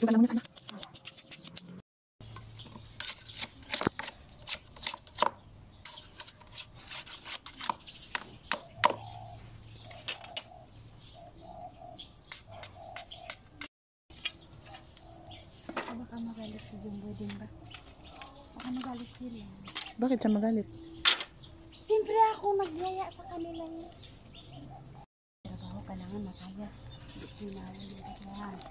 Doon ka lang muna sana. Baka magalit si Jumboy din ba? Baka magalit sila. Bakit siya magalit? Siyempre ako nagyaya sa kanila eh. Trabaho ka na nga, makaya. Hindi na yung kailangan.